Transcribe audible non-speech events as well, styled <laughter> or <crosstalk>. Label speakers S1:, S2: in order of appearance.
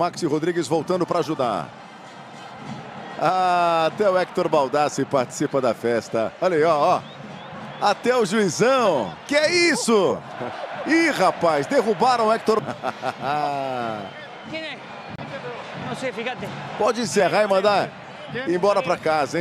S1: Maxi Rodrigues voltando para ajudar. Ah, até o Hector Baldassi participa da festa. Olha aí, ó, ó. Até o juizão. Que é isso? Ih, rapaz, derrubaram o Hector. <laughs> Pode encerrar e mandar embora para casa, hein?